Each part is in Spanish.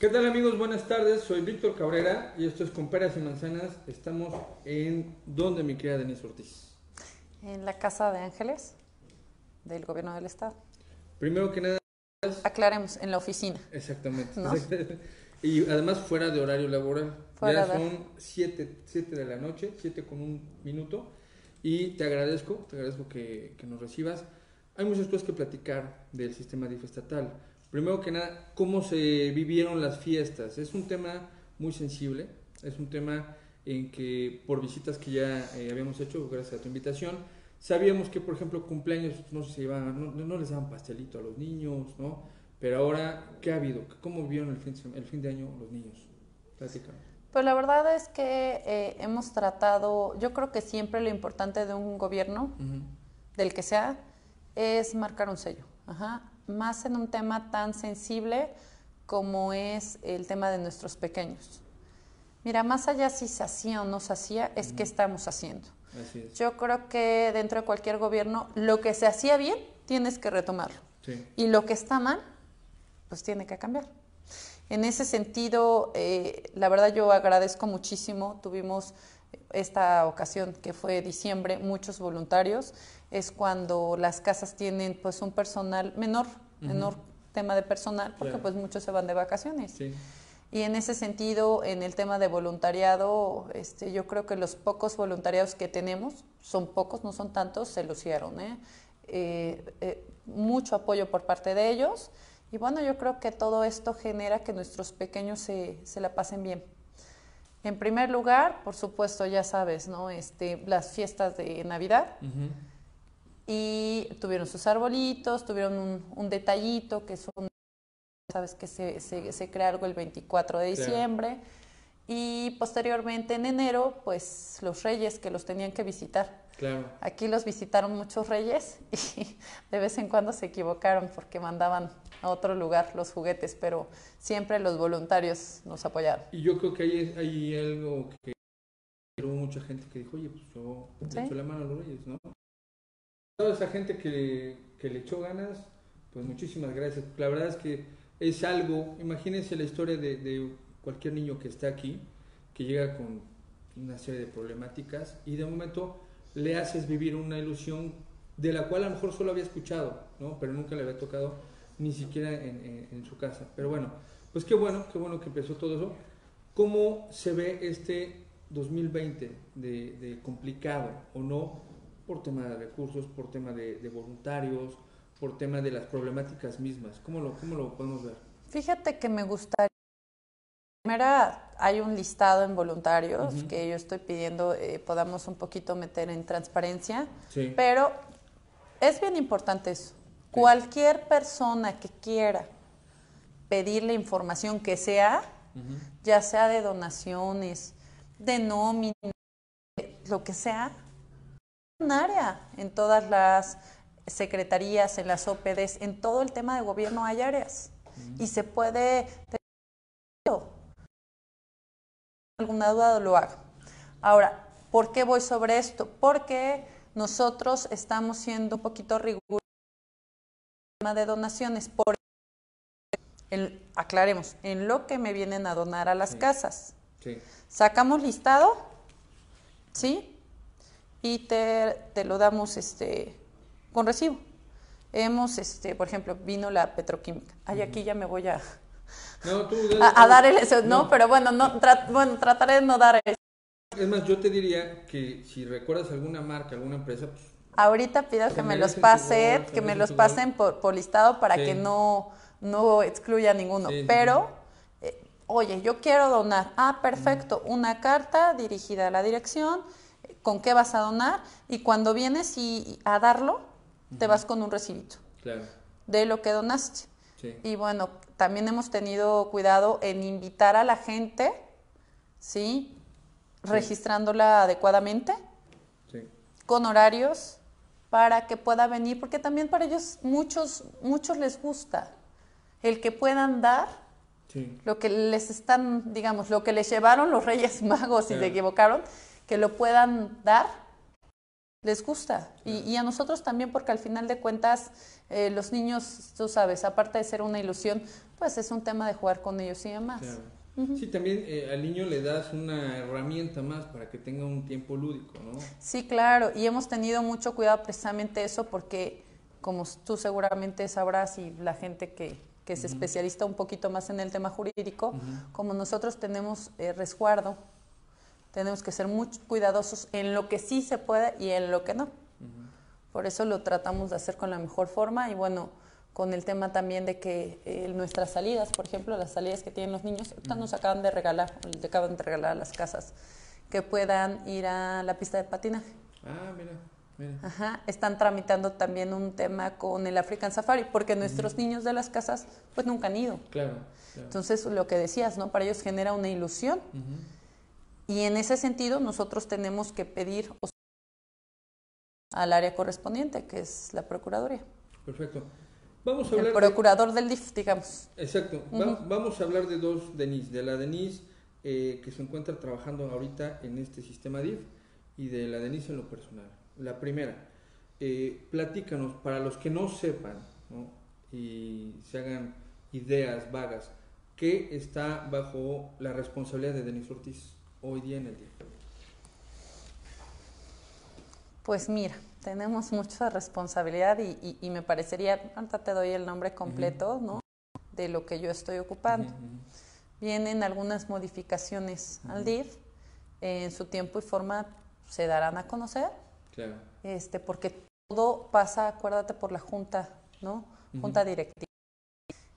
¿Qué tal amigos? Buenas tardes, soy Víctor Cabrera y esto es Con Peras y Manzanas. Estamos en donde mi querida Denise Ortiz. En la Casa de Ángeles del Gobierno del Estado. Primero que nada... Aclaremos, en la oficina. Exactamente. y además fuera de horario laboral. ya son 7 de la noche, 7 con un minuto. Y te agradezco, te agradezco que, que nos recibas. Hay muchas cosas que platicar del sistema DIF estatal. Primero que nada, cómo se vivieron las fiestas. Es un tema muy sensible, es un tema en que por visitas que ya eh, habíamos hecho, gracias a tu invitación, sabíamos que, por ejemplo, cumpleaños no se iban, no, les daban pastelito a los niños, ¿no? Pero ahora, ¿qué ha habido? ¿Cómo vivieron el fin, el fin de año los niños? Pues la verdad es que eh, hemos tratado, yo creo que siempre lo importante de un gobierno, del que sea, es marcar un sello. Ajá más en un tema tan sensible como es el tema de nuestros pequeños. Mira, más allá si se hacía o no se hacía, es que estamos haciendo. Yo creo que dentro de cualquier gobierno, lo que se hacía bien, tienes que retomarlo. Y lo que está mal, pues tiene que cambiar. En ese sentido, eh, la verdad yo agradezco muchísimo. Tuvimos esta ocasión que fue diciembre, muchos voluntarios, es cuando las casas tienen pues un personal menor, menor tema de personal, porque pues muchos se van de vacaciones. Y en ese sentido, en el tema de voluntariado, este, yo creo que los pocos voluntariados que tenemos, son pocos, no son tantos, se lucieron. ¿eh? Eh, eh, mucho apoyo por parte de ellos. Y bueno, yo creo que todo esto genera que nuestros pequeños se, se la pasen bien. En primer lugar, por supuesto, ya sabes, ¿no? Este, las fiestas de Navidad. Y tuvieron sus arbolitos, tuvieron un, detallito que son, sabes que se, se, crea algo el 24 de diciembre. Y posteriormente en enero, pues los reyes que los tenían que visitar. Claro. Aquí los visitaron muchos reyes y de vez en cuando se equivocaron porque mandaban a otro lugar los juguetes, pero siempre los voluntarios nos apoyaron. Y yo creo que hay, hay algo que hubo mucha gente que dijo, oye, pues yo le echo la mano a los reyes, ¿no? Toda esa gente que, que le echó ganas, pues muchísimas gracias. La verdad es que es algo, imagínense la historia de, de cualquier niño que está aquí, que llega con una serie de problemáticas y de momento le haces vivir una ilusión de la cual a lo mejor solo había escuchado, ¿no? pero nunca le había tocado ni siquiera en, su casa. Pero bueno, pues qué bueno, qué bueno que empezó todo eso. ¿Cómo se ve este 2020 de, complicado o no por tema de recursos, por tema de, voluntarios, por tema de las problemáticas mismas? ¿Cómo lo, cómo lo podemos ver? Fíjate que me gustaría Primera, hay un listado en voluntarios que yo estoy pidiendo eh, podamos un poquito meter en transparencia, pero es bien importante eso. Cualquier persona que quiera pedirle información que sea, ya sea de donaciones, de nómina, lo que sea, un área en todas las secretarías, en las OPDs, en todo el tema de gobierno hay áreas. Y se puede alguna duda lo hago. Ahora, ¿por qué voy sobre esto? Porque nosotros estamos siendo un poquito rigurosos de donaciones. Por el, aclaremos, en lo que me vienen a donar a las casas. Sacamos listado, ¿sí? Y te, te, lo damos este, con recibo. Hemos, este, por ejemplo, vino la petroquímica. Ay, aquí ya me voy a, a, dar el... No, pero bueno, no, bueno, trataré de no dar eso. Es más, yo te diría que si recuerdas alguna marca, alguna empresa, pues Ahorita pido que me los pasen, que me los pasen por, listado para que no, no excluya ninguno. Pero, eh, oye, yo quiero donar. Ah, perfecto. Una carta dirigida a la dirección. ¿Con qué vas a donar? Y cuando vienes y, a darlo, te vas con un recibito. Claro. De lo que donaste. Y bueno, también hemos tenido cuidado en invitar a la gente, ¿sí? Registrándola adecuadamente, con horarios, para que pueda venir, porque también para ellos muchos, muchos les gusta el que puedan dar lo que les están, digamos, lo que les llevaron los Reyes Magos y se equivocaron, que lo puedan dar les gusta. Y, a nosotros también, porque al final de cuentas, eh, los niños, tú sabes, aparte de ser una ilusión, pues es un tema de jugar con ellos y demás. Sí, también eh, al niño le das una herramienta más para que tenga un tiempo lúdico, ¿no? Sí, claro, y hemos tenido mucho cuidado precisamente eso porque, como tú seguramente sabrás y la gente que, que es especialista un poquito más en el tema jurídico, como nosotros tenemos eh, resguardo, tenemos que ser muy cuidadosos en lo que sí se puede y en lo que no. Por eso lo tratamos de hacer con la mejor forma y bueno, con el tema también de que eh, nuestras salidas, por ejemplo, las salidas que tienen los niños, ahorita nos acaban de regalar, les acaban de regalar a las casas, que puedan ir a la pista de patinaje. Ah, mira. Mira. Ajá, están tramitando también un tema con el African Safari, porque nuestros niños de las casas pues nunca han ido. Claro, Entonces, lo que decías, ¿no? Para ellos genera una ilusión. Y en ese sentido, nosotros tenemos que pedir al área correspondiente, que es la Procuraduría. Perfecto. Vamos a hablar el procurador del DIF, digamos. Exacto. vamos a hablar de dos Denise, de la Denise eh, que se encuentra trabajando ahorita en este sistema DIF y de la Denise en lo personal. La primera, eh, platícanos, para los que no sepan y se hagan ideas vagas, ¿qué está bajo la responsabilidad de Denise Ortiz? Hoy día en el día? Pues mira, tenemos mucha responsabilidad y, me parecería, ahorita te doy el nombre completo, ¿no? De lo que yo estoy ocupando. Vienen algunas modificaciones al DIF, en su tiempo y forma se darán a conocer. Claro. Este, porque todo pasa, acuérdate, por la junta, ¿no? Junta directiva.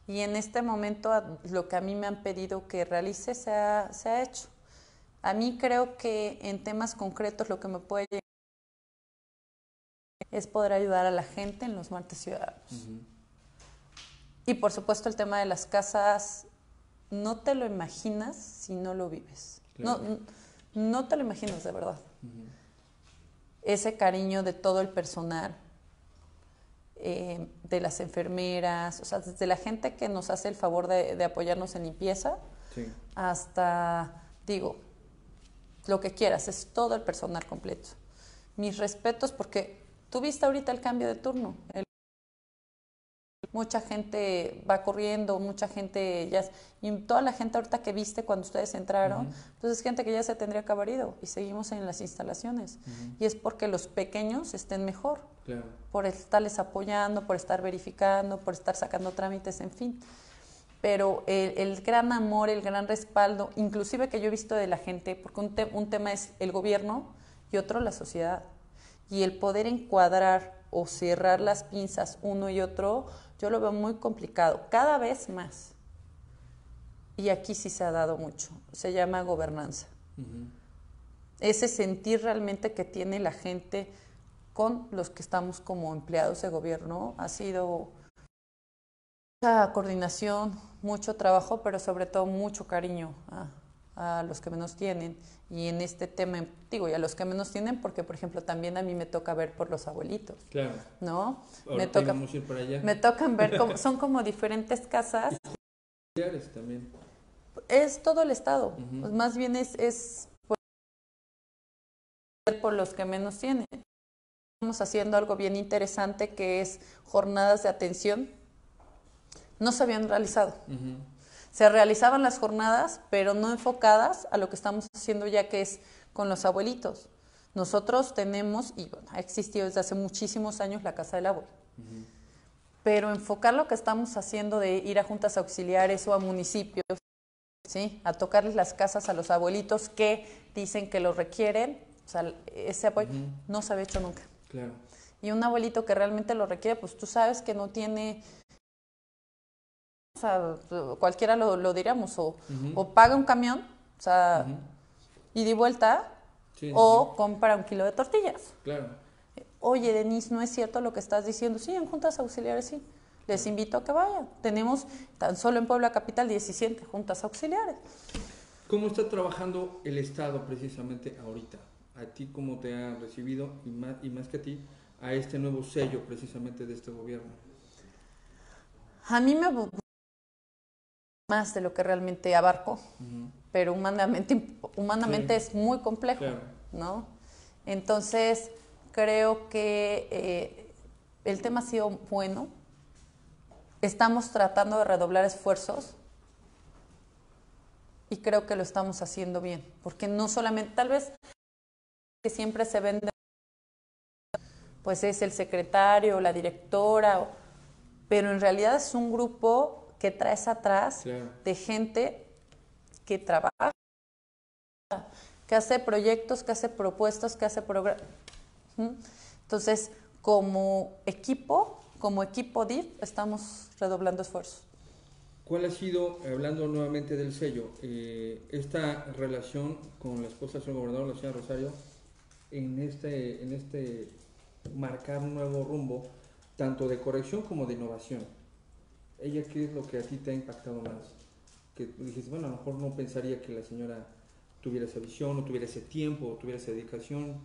Y en este momento lo que a mí me han pedido que realice se ha hecho. A mí creo que en temas concretos lo que me puede llegar es poder ayudar a la gente en los martes ciudadanos. Y por supuesto el tema de las casas, no te lo imaginas si no lo vives. No, no te lo imaginas de verdad. Ese cariño de todo el personal, eh, de las enfermeras, o sea, desde la gente que nos hace el favor de, apoyarnos en limpieza, hasta, digo, lo que quieras, es todo el personal completo. Mis respetos porque tú viste ahorita el cambio de turno. mucha gente va corriendo, mucha gente ya... Y toda la gente ahorita que viste cuando ustedes entraron, pues es gente que ya se tendría que haber ido y seguimos en las instalaciones. Y es porque los pequeños estén mejor. Por estarles apoyando, por estar verificando, por estar sacando trámites, en fin pero el, gran amor, el gran respaldo, inclusive que yo he visto de la gente, porque un, un tema es el gobierno y otro la sociedad. Y el poder encuadrar o cerrar las pinzas uno y otro, yo lo veo muy complicado, cada vez más. Y aquí sí se ha dado mucho, se llama gobernanza. Ese sentir realmente que tiene la gente con los que estamos como empleados de gobierno ha sido mucha coordinación, mucho trabajo, pero sobre todo mucho cariño a, los que menos tienen. Y en este tema, digo, y a los que menos tienen, porque por ejemplo también a mí me toca ver por los abuelitos. Claro. ¿No? me toca, ir para allá. Me tocan ver, como, son como diferentes casas. también. Es todo el estado. pues más bien es, es por, por los que menos tienen. Estamos haciendo algo bien interesante que es jornadas de atención no se habían realizado. Se realizaban las jornadas, pero no enfocadas a lo que estamos haciendo ya que es con los abuelitos. Nosotros tenemos, y bueno, ha existido desde hace muchísimos años la Casa del Abuelo. Pero enfocar lo que estamos haciendo de ir a juntas auxiliares o a municipios, ¿sí? a tocarles las casas a los abuelitos que dicen que lo requieren, o sea, ese apoyo no se había hecho nunca. Claro. Y un abuelito que realmente lo requiere, pues tú sabes que no tiene sea, cualquiera lo, lo diríamos, o, o, paga un camión, o sea, y de vuelta, o compra un kilo de tortillas. Claro. Oye, Denise, no es cierto lo que estás diciendo. Sí, en juntas auxiliares sí. Les invito a que vayan. Tenemos tan solo en Puebla Capital 17 juntas auxiliares. ¿Cómo está trabajando el Estado precisamente ahorita? ¿A ti cómo te ha recibido y más, y más que a ti a este nuevo sello precisamente de este gobierno? A mí me más de lo que realmente abarco, pero humanamente, humanamente es muy complejo, ¿no? Entonces, Creo que eh, el tema ha sido bueno. Estamos tratando de redoblar esfuerzos y creo que lo estamos haciendo bien, porque no solamente, tal vez que siempre se vende, pues es el secretario, la directora, pero en realidad es un grupo que traes atrás de gente que trabaja, que hace proyectos, que hace propuestas, que hace programas. Entonces, como equipo, como equipo DIF, estamos redoblando esfuerzos. ¿Cuál ha sido, hablando nuevamente del sello, eh, esta relación con la esposa del señor gobernador, la señora Rosario, en este, en este marcar un nuevo rumbo, tanto de corrección como de innovación? ¿Ella qué es lo que a ti te ha impactado más? Que dijiste, bueno, a lo mejor no pensaría que la señora tuviera esa visión, o tuviera ese tiempo, o tuviera esa dedicación.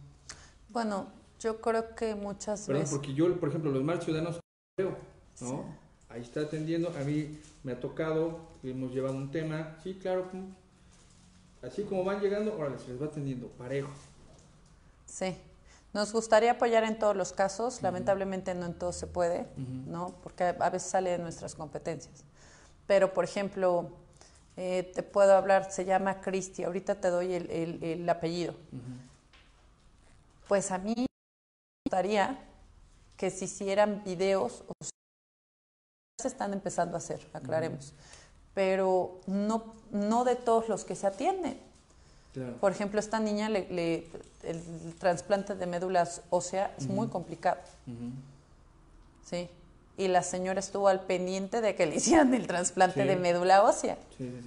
Bueno, yo creo que muchas Perdón, veces... porque yo, por ejemplo, los marchos ciudadanos, ¿no? ahí está atendiendo, a mí me ha tocado, hemos llevado un tema, sí, claro, así como van llegando, órale, se les va atendiendo, parejo. Sí, nos gustaría apoyar en todos los casos, lamentablemente no en todos se puede, ¿no? Porque a veces sale de nuestras competencias. Pero, por ejemplo, eh, te puedo hablar, se llama Cristi, ahorita te doy el, apellido. Pues a mí me gustaría que se hicieran videos o se están empezando a hacer, aclaremos, pero no, no de todos los que se atienden. Por ejemplo, esta niña, le, el trasplante de médulas ósea es muy complicado. Sí. Y la señora estuvo al pendiente de que le hicieran el trasplante de médula ósea. Sí, sí,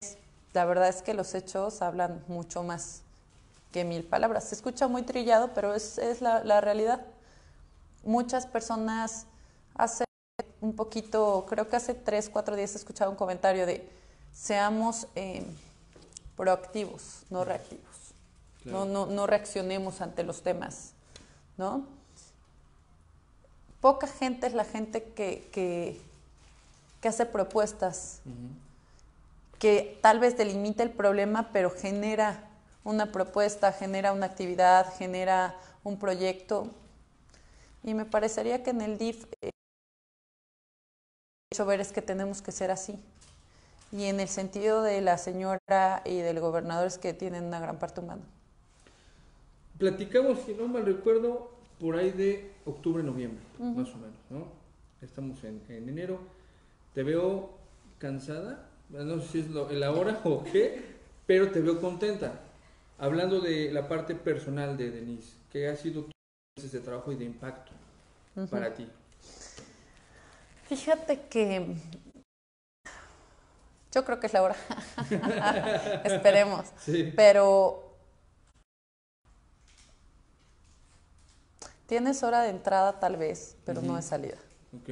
sí. La verdad es que los hechos hablan mucho más que mil palabras. Se escucha muy trillado, pero es, es la, la realidad muchas personas hace un poquito, creo que hace tres, cuatro días he escuchado un comentario de seamos eh, proactivos, no reactivos. No, no, no, reaccionemos ante los temas, ¿no? Poca gente es la gente que, que, hace propuestas, que tal vez delimita el problema, pero genera una propuesta, genera una actividad, genera un proyecto y me parecería que en el DIF eh, hecho ver es que tenemos que ser así. Y en el sentido de la señora y del gobernador es que tienen una gran parte humana. Platicamos, si no mal recuerdo, por ahí de octubre, noviembre, más o menos, ¿no? Estamos en, enero. Te veo cansada, no sé si es lo, la hora o qué, pero te veo contenta. Hablando de la parte personal de Denise, que ha sido de trabajo y de impacto para ti? Fíjate que yo creo que es la hora. Esperemos. Pero tienes hora de entrada tal vez, pero no de salida. Ok.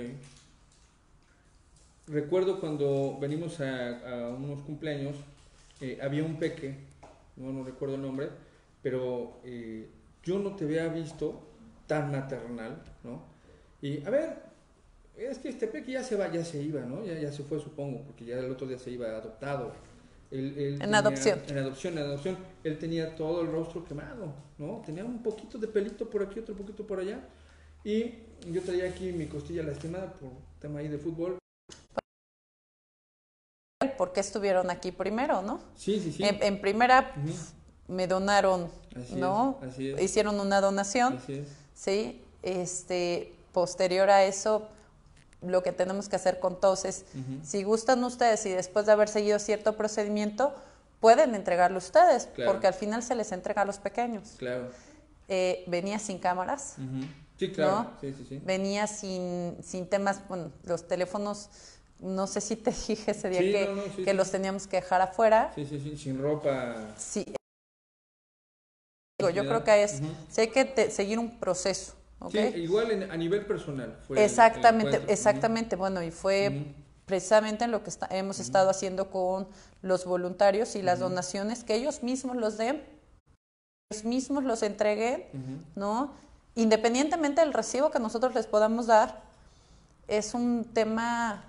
Recuerdo cuando venimos a, unos cumpleaños, eh, había un peque, no, no recuerdo el nombre, pero eh, yo no te había visto tan maternal, ¿no? Y a ver, es que este peque ya se va, ya se iba, ¿no? Ya, ya se fue, supongo, porque ya el otro día se iba adoptado. en adopción. En adopción, en adopción. Él tenía todo el rostro quemado, ¿no? Tenía un poquito de pelito por aquí, otro poquito por allá. Y yo traía aquí mi costilla lastimada por tema ahí de fútbol. ¿Por qué estuvieron aquí primero, no? Sí, sí, sí. En, primera me donaron, ¿no? Hicieron una donación. Así es ¿sí? Este, posterior a eso, lo que tenemos que hacer con todos es, si gustan ustedes y después de haber seguido cierto procedimiento, pueden entregarlo ustedes, porque al final se les entrega a los pequeños. Claro. Eh, venía sin cámaras. Sí, claro. Sí, sí, sí. Venía sin, sin temas, bueno, los teléfonos, no sé si te dije ese día que, que los teníamos que dejar afuera. Sí, sí, sí, sin ropa. Sí, yo creo que es, sé que seguir un proceso. Sí, igual a nivel personal. exactamente, exactamente. Bueno, y fue precisamente en lo que hemos estado haciendo con los voluntarios y las donaciones, que ellos mismos los den, ellos mismos los entreguen, ¿no? Independientemente del recibo que nosotros les podamos dar, es un tema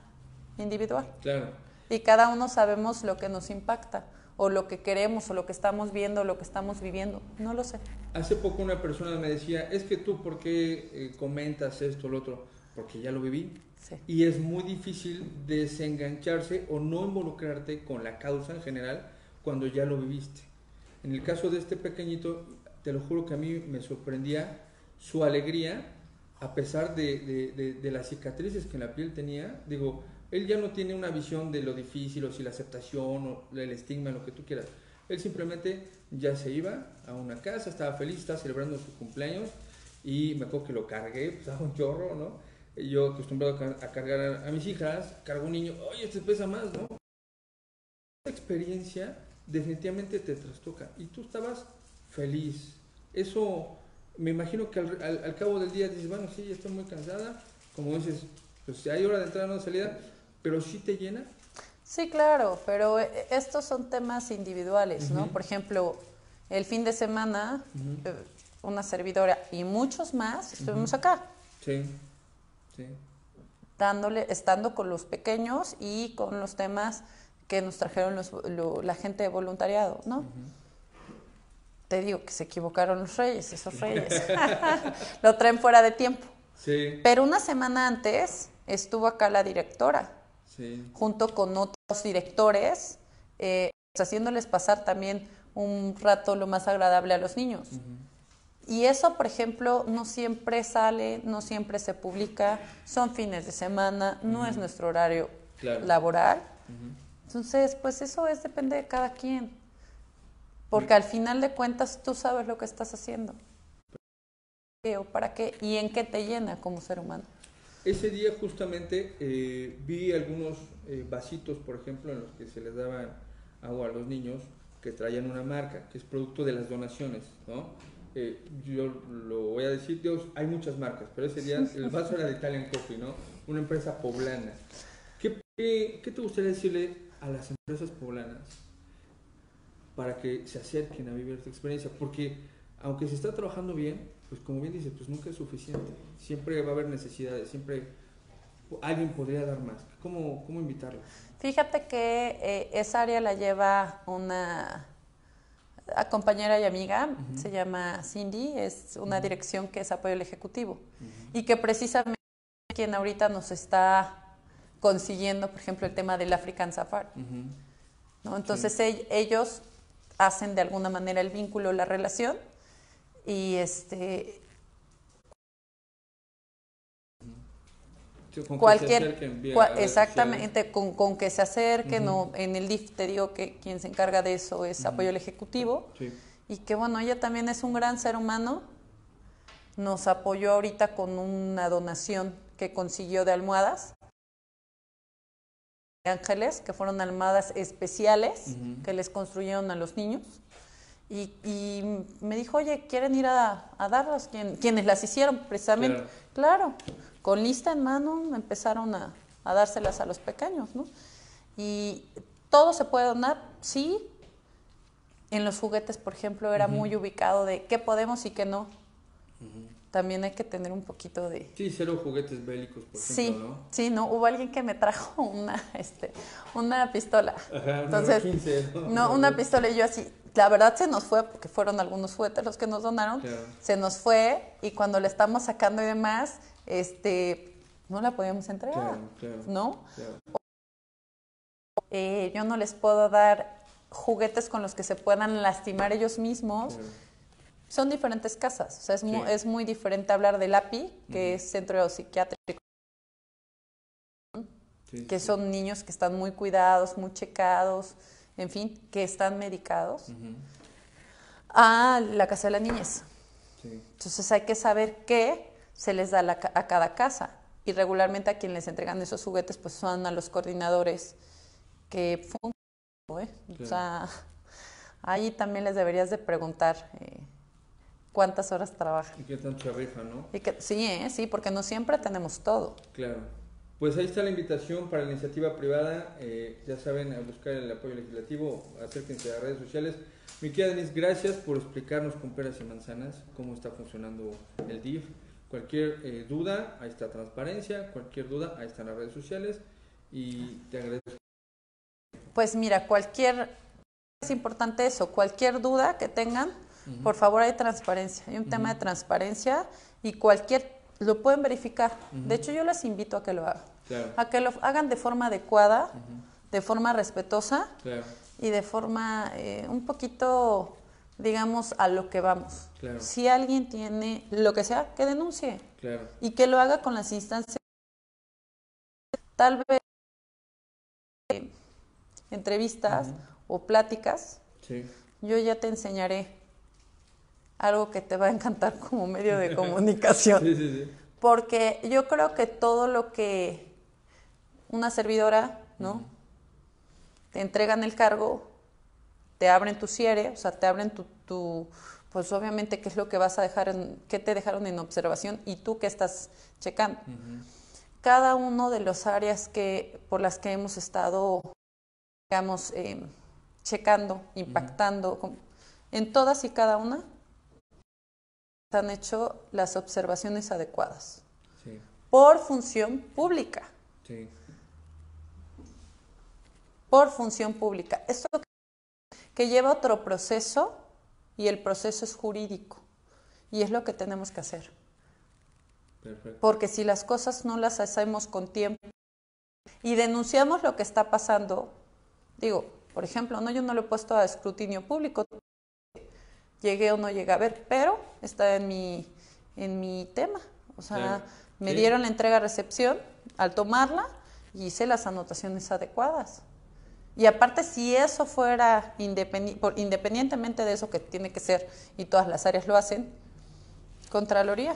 individual. Claro. Y cada uno sabemos lo que nos impacta. O lo que queremos o lo que estamos viendo o lo que estamos viviendo. No lo sé. Hace poco una persona me decía, es que tú, ¿por qué eh, comentas esto o lo otro? Porque ya lo viví. Y es muy difícil desengancharse o no involucrarte con la causa en general cuando ya lo viviste. En el caso de este pequeñito, te lo juro que a mí me sorprendía su alegría a pesar de, de, las cicatrices que en la piel tenía. Digo, él ya no tiene una visión de lo difícil o si la aceptación o el estigma, lo que tú quieras. Él simplemente ya se iba a una casa, estaba feliz, estaba celebrando su cumpleaños y me acuerdo que lo cargué, pues a un chorro, ¿no? yo acostumbrado a cargar a, mis hijas, cargo un niño, oye, este pesa más, ¿no? Esta experiencia definitivamente te trastoca y tú estabas feliz. Eso, me imagino que al, cabo del día dices, bueno, sí, estoy muy cansada, como dices, pues hay hora de entrar o de salida, pero sí te llena. Sí, claro, pero eh, estos son temas individuales, ¿no? Por ejemplo, el fin de semana, eh, una servidora y muchos más estuvimos acá. Sí. Dándole, estando con los pequeños y con los temas que nos trajeron la gente de voluntariado, ¿no? Te digo que se equivocaron los reyes, esos reyes. Lo traen fuera de tiempo. Pero una semana antes estuvo acá la directora, junto con otros directores, eh, haciéndoles pasar también un rato lo más agradable a los niños. Y eso, por ejemplo, no siempre sale, no siempre se publica, son fines de semana, no es nuestro horario laboral. Entonces, pues eso es, depende de cada quien. Porque al final de cuentas tú sabes lo que estás haciendo. ¿O para qué? ¿Y en qué te llena como ser humano? Ese día justamente eh, vi algunos eh, vasitos, por ejemplo, en los que se les daba agua a los niños, que traían una marca, que es producto de las donaciones, ¿no? Eh, yo lo voy a decir, Dios, hay muchas marcas, pero ese día el vaso era de Italian Coffee, ¿no? Una empresa poblana. ¿Qué, qué, te gustaría decirle a las empresas poblanas para que se acerquen a vivir esta experiencia? Porque aunque se está trabajando bien, pues como bien dice, pues nunca es suficiente. Siempre va a haber necesidades, siempre alguien podría dar más. ¿Cómo, cómo invitarlos? Fíjate que eh, esa área la lleva una compañera y amiga, se llama Cindy, es una dirección que es apoyo al Ejecutivo y que precisamente quien ahorita nos está consiguiendo, por ejemplo, el tema del African Safari. ¿no? Entonces ellos hacen de alguna manera el vínculo, la relación y este cualquier exactamente con, que se acerquen o en el DIF te digo que quien se encarga de eso es apoyo al ejecutivo. Y que bueno ella también es un gran ser humano. Nos apoyó ahorita con una donación que consiguió de almohadas. De ángeles que fueron almohadas especiales que les construyeron a los niños y, me dijo, oye, ¿quieren ir a, a darlas? quienes las hicieron precisamente. Claro. con lista en mano empezaron a, dárselas a los pequeños, ¿no? Y todo se puede donar, sí. En los juguetes, por ejemplo, era muy ubicado de qué podemos y qué no. También hay que tener un poquito de... Sí, cero juguetes bélicos, por sí, ejemplo, ¿no? Sí, ¿no? Hubo alguien que me trajo una, este, una pistola. Entonces, ¿no? una pistola y yo así, la verdad se nos fue, porque fueron algunos juguetes los que nos donaron, se nos fue y cuando le estamos sacando y demás, este, no la podíamos entregar, ¿no? Eh, yo no les puedo dar juguetes con los que se puedan lastimar ellos mismos. Son diferentes casas, o sea, es, muy, es muy diferente hablar del API, que es Centro Psiquiátrico, que son niños que están muy cuidados, muy checados, en fin, que están medicados, a la casa de las niñas. Entonces hay que saber qué se les da a cada casa. Y regularmente a quien les entregan esos juguetes pues son a los coordinadores que funcionan. ¿eh? O sea, ahí también les deberías de preguntar eh, cuántas horas trabajan. Y qué se rifa, ¿no? sí, ¿eh? sí, porque no siempre tenemos todo. Claro. Pues ahí está la invitación para la iniciativa privada. Eh, ya saben, a buscar el apoyo legislativo, acérquense a las redes sociales. Mi querida Denise, gracias por explicarnos con peras y manzanas cómo está funcionando el DIF. Cualquier eh, duda, ahí está transparencia. Cualquier duda, ahí están las redes sociales. Y te agradezco. Pues mira, cualquier es importante eso, cualquier duda que tengan, por favor hay transparencia, hay un tema de transparencia y cualquier, lo pueden verificar. De hecho, yo les invito a que lo hagan, a que lo hagan de forma adecuada, de forma respetuosa y de forma eh, un poquito, digamos, a lo que vamos. Si alguien tiene lo que sea, que denuncie. Y que lo haga con las instancias. Tal vez eh, entrevistas o pláticas, yo ya te enseñaré algo que te va a encantar como medio de comunicación. Porque yo creo que todo lo que una servidora, ¿no? Te entregan el cargo, te abren tu cierre, o sea, te abren tu, pues obviamente qué es lo que vas a dejar, en, qué te dejaron en observación y tú qué estás checando. Cada uno de las áreas que, por las que hemos estado, digamos, em, checando, impactando, en todas y cada una han hecho las observaciones adecuadas. Por función pública. Por función pública. Esto que lleva otro proceso y el proceso es jurídico. Y es lo que tenemos que hacer. Porque si las cosas no las hacemos con tiempo y denunciamos lo que está pasando, digo, por ejemplo, no yo no lo he puesto a escrutinio público, llegué o no llegué a ver, pero está en mi, en mi tema. O sea, me dieron la entrega-recepción al tomarla y hice las anotaciones adecuadas. Y aparte, si eso fuera independientemente de eso que tiene que ser, y todas las áreas lo hacen, Contraloría.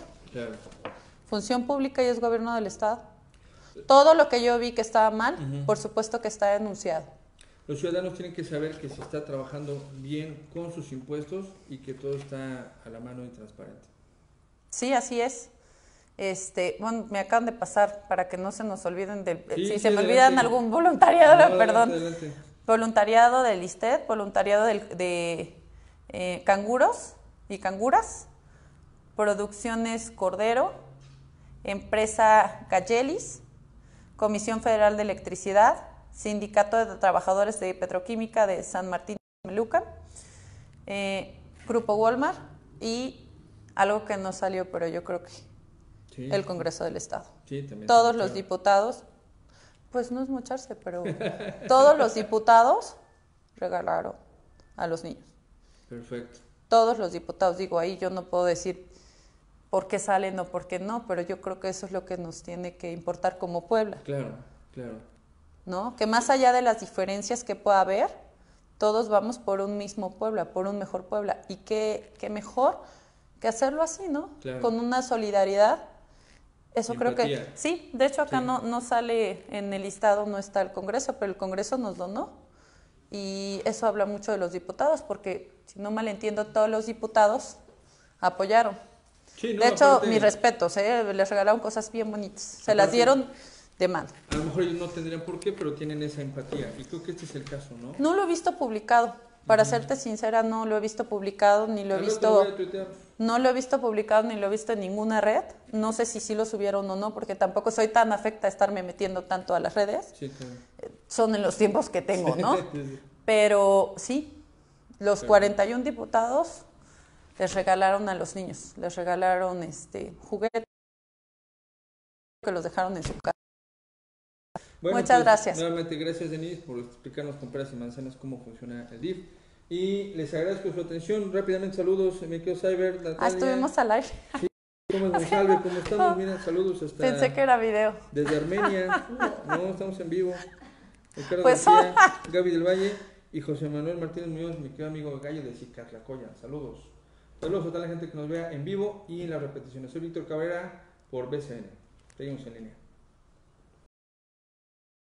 Función pública y es gobierno del Estado. Todo lo que yo vi que estaba mal, por supuesto que está denunciado. Los ciudadanos tienen que saber que se está trabajando bien con sus impuestos y que todo está a la mano y transparente. Sí, así es. Este, bueno, me acaban de pasar para que no se nos olviden de si se me olvidan algún voluntariado, perdón. Voluntariado del ISTED, voluntariado de eh, canguros y canguras, Producciones Cordero, Empresa Gallelis, Comisión Federal de Electricidad, Sindicato de Trabajadores de Petroquímica de San Martín de Meluca, eh, Grupo Walmart y algo que no salió, pero yo creo que el Congreso del Estado. todos los diputados, pues no es mocharse, pero todos los diputados regalaron a los niños. Perfecto. Todos los diputados, digo, ahí yo no puedo decir por qué salen o por qué no, pero yo creo que eso es lo que nos tiene que importar como Puebla. Claro, claro. ¿no? Que más allá de las diferencias que pueda haber, todos vamos por un mismo Puebla, por un mejor Puebla. Y qué, qué mejor que hacerlo así, ¿no? Con una solidaridad. Eso creo que sí, de hecho acá no, no sale en el listado, no está el Congreso, pero el Congreso nos donó. Y eso habla mucho de los diputados, porque si no mal entiendo, todos los diputados apoyaron. de hecho, mis respetos, ¿eh? les regalaron cosas bien bonitas. Se las dieron de mano. A lo mejor ellos no tendrían por qué, pero tienen esa empatía. Y creo que este es el caso, ¿no? No lo he visto publicado. Para serte sincera, no lo he visto publicado, ni lo he visto. no lo he visto publicado, ni lo he visto en ninguna red. No sé si sí lo subieron o no, porque tampoco soy tan afecta a estarme metiendo tanto a las redes. Sí, claro. Son en los tiempos que tengo, ¿no? Pero sí, los 41 diputados les regalaron a los niños, les regalaron este juguetes que los dejaron en su casa. Muchas pues, gracias. Nuevamente, gracias Denise por explicarnos con peras y manzanas cómo funciona el DIF. Y les agradezco su atención. Rápidamente, saludos, me quedo Cyber, Natalia. Ah, estuvimos al aire. Sí, ¿Cómo, Gonzalo? ¿Cómo estamos? Mira, saludos hasta... Pensé que era video. Desde Armenia. No, estamos en vivo. Ricardo pues, García, Gaby del Valle y José Manuel Martínez Muñoz, mi querido amigo Gallo de Cicatlacoya. Saludos. Saludos a toda la gente que nos vea en vivo y en las repeticiones. Soy Víctor Cabrera por BCN. Seguimos en línea.